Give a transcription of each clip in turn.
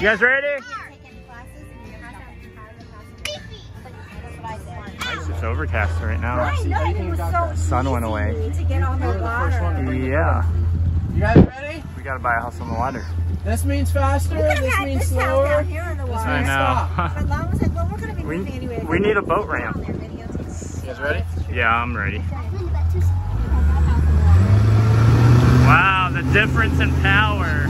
You guys ready? Nice, it's overcast right now. I know, it was so Sun went away. To get on the water. Yeah, You guys ready? we gotta buy a house on the water. This means faster, this means this house slower. down here in the water. I know. As long as it, well, we're gonna be We- moving anyway. we need a boat ramp. You guys ready? yeah, I'm ready. Wow, the difference in power.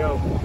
Go.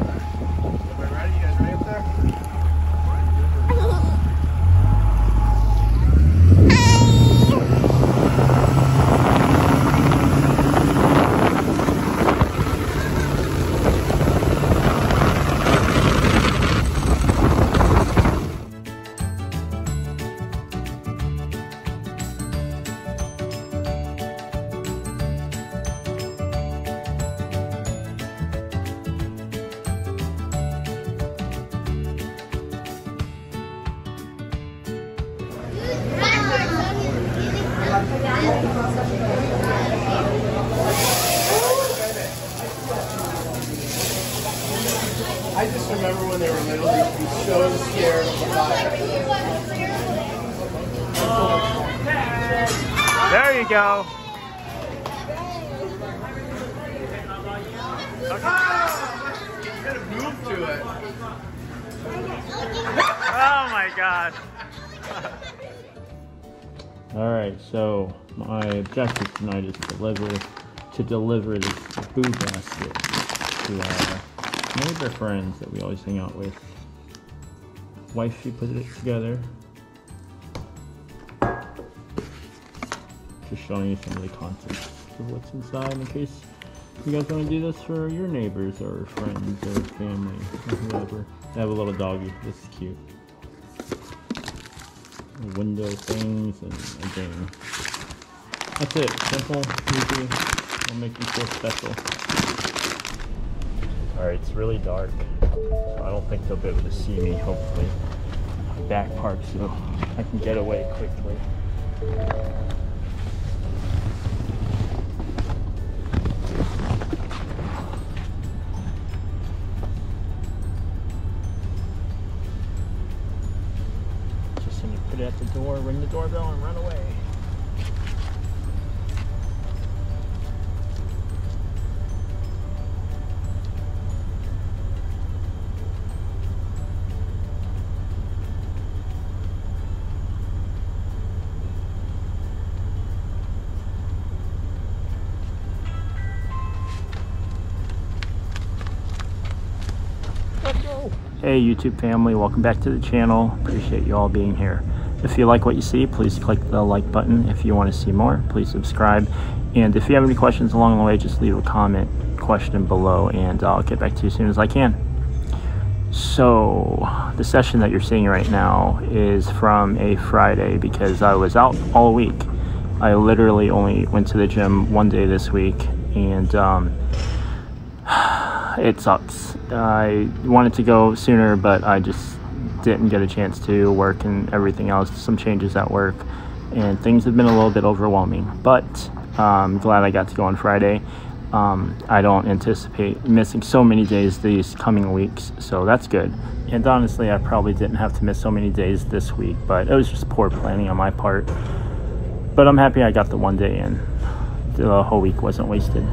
Go. Oh my god. All right, so my objective tonight is to deliver to deliver this food basket to our neighbor friends that we always hang out with. Wife, she put it together. Just showing you some of the contents of what's inside in case you guys want to do this for your neighbors or friends or family or whoever. I have a little doggy. This is cute. Window things and a game. That's it. Simple, easy. Will make you feel special. Alright, it's really dark. So I don't think they'll be able to see me, hopefully. Back park so I can get away quickly. Door, ring the doorbell, and run away. Hey YouTube family, welcome back to the channel. Appreciate you all being here. If you like what you see, please click the like button. If you want to see more, please subscribe. And if you have any questions along the way, just leave a comment question below and I'll get back to you as soon as I can. So, the session that you're seeing right now is from a Friday because I was out all week. I literally only went to the gym one day this week and um, it sucks. I wanted to go sooner, but I just didn't get a chance to work and everything else. Some changes at work, and things have been a little bit overwhelming. But I'm glad I got to go on Friday. Um, I don't anticipate missing so many days these coming weeks, so that's good. And honestly, I probably didn't have to miss so many days this week, but it was just poor planning on my part. But I'm happy I got the one day in. The whole week wasn't wasted.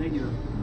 Thank you.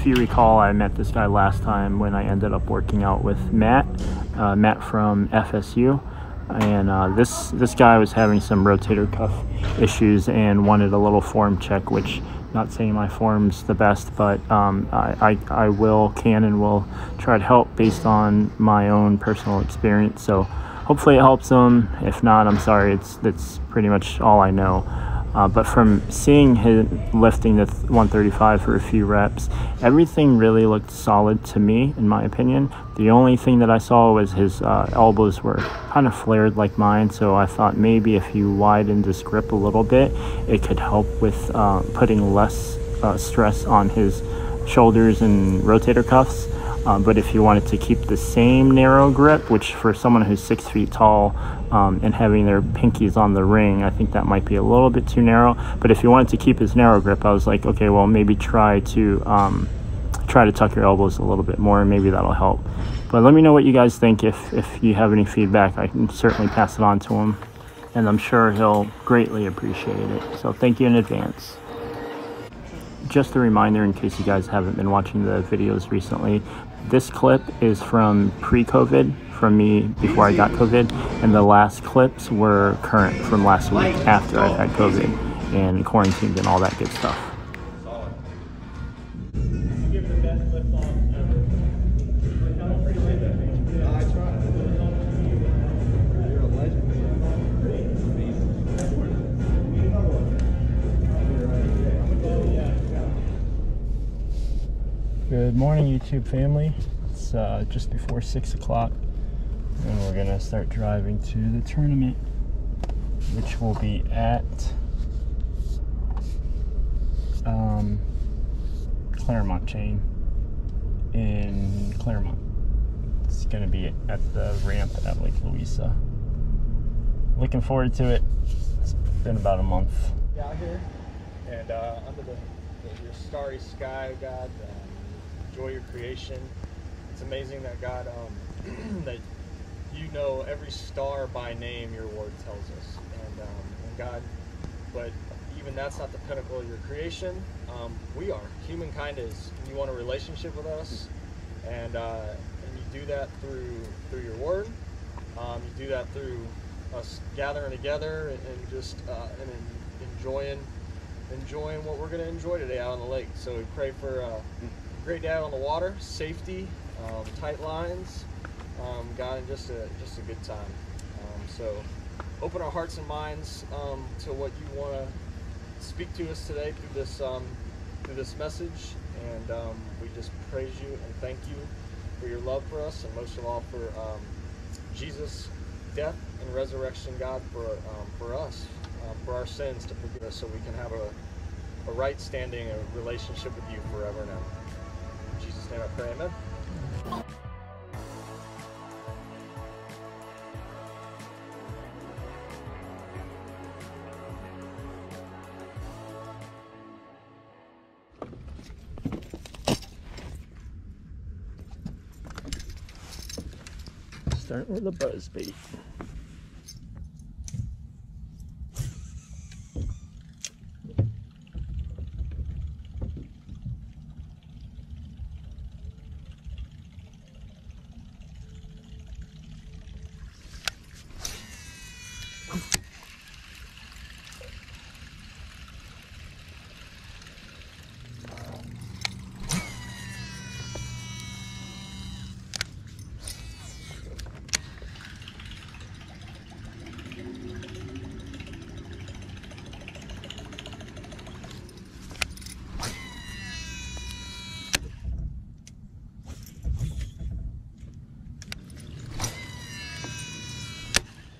If you recall, I met this guy last time when I ended up working out with Matt, uh, Matt from FSU, and uh, this this guy was having some rotator cuff issues and wanted a little form check, which not saying my form's the best, but um, I, I I will can and will try to help based on my own personal experience. So hopefully it helps him. If not, I'm sorry. It's that's pretty much all I know. Uh, but from seeing him lifting the 135 for a few reps, everything really looked solid to me, in my opinion. The only thing that I saw was his uh, elbows were kind of flared like mine, so I thought maybe if you widened his grip a little bit, it could help with uh, putting less uh, stress on his shoulders and rotator cuffs. Um, but if you wanted to keep the same narrow grip, which for someone who's six feet tall um, and having their pinkies on the ring, I think that might be a little bit too narrow. But if you wanted to keep his narrow grip, I was like, okay, well maybe try to um, try to tuck your elbows a little bit more, and maybe that'll help. But let me know what you guys think. If if you have any feedback, I can certainly pass it on to him, and I'm sure he'll greatly appreciate it. So thank you in advance just a reminder in case you guys haven't been watching the videos recently this clip is from pre-covid from me before i got covid and the last clips were current from last week after i've had covid and quarantined and all that good stuff good morning youtube family it's uh, just before six o'clock and we're gonna start driving to the tournament which will be at um, Clermont Chain in Clermont. It's going to be at the ramp at Lake Louisa. Looking forward to it. It's been about a month. out here and uh, under the, the your starry sky, God, um, enjoy your creation. It's amazing that God, um, that you know every star by name. Your word tells us, and, um, and God, but even that's not the pinnacle of your creation. Um, we are. Humankind is. You want a relationship with us, and uh, and you do that through through your word. Um, you do that through us gathering together and, and just uh, and en- enjoying enjoying what we're going to enjoy today out on the lake. So we pray for uh, great day on the water, safety, um, tight lines, um, God, and just a just a good time. Um, so open our hearts and minds um, to what you want to speak to us today through this um, through this message, and we just praise you and thank you for your love for us, and most of all for Jesus' death and resurrection, God, for for us, for our sins to forgive us, so we can have a, a right standing, a relationship with you forever now. In Jesus' name I pray, amen. Starting with a buzz bait.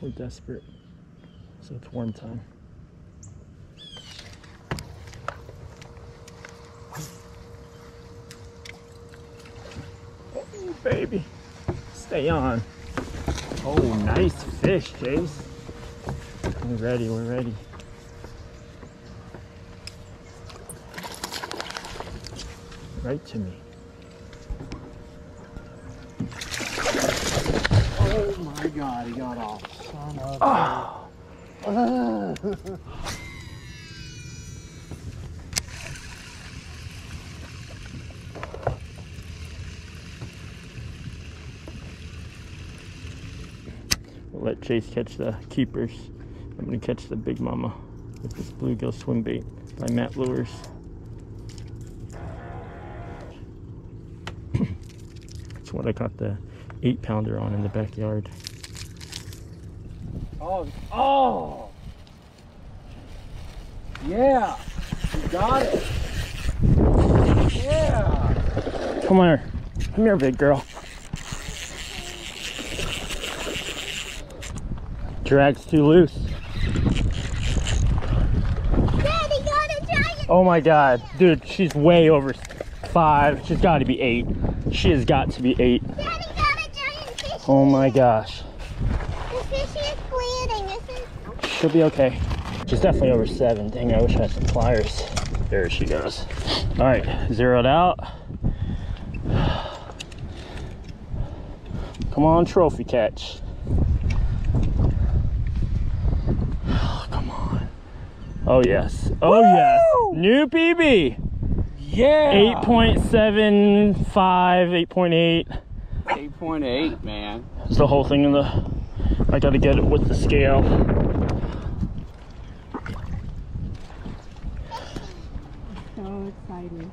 Desperate. So it's worm time. Oh, baby. Stay on. Oh, nice fish, Chase. We're ready, we're ready. Right to me. Oh my god, he got off. Son of We'll let Chase catch the keepers. I'm gonna catch the big mama with this bluegill swim bait by Matt Lures. That's what I caught the eight pounder on in the backyard. Oh, oh! Yeah! You got it! Yeah! Come here. Come here, big girl. Drag's too loose. Daddy got a giant. Oh my god. Dude, she's way over five. She's got to be eight. She has got to be eight. Daddy got a giant fish. Oh my gosh. The fish is bleeding. Is. She'll be okay. She's definitely over seven. Dang, I wish I had some pliers. There she goes. All right, zeroed out. Come on, trophy catch. Oh, come on. Oh, yes. Oh, yes. New PB. Yeah! 8.75, 8.8. 8.8, man. It's the whole thing in the. I gotta get it with the scale. So exciting.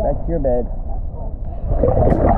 Back to your bed.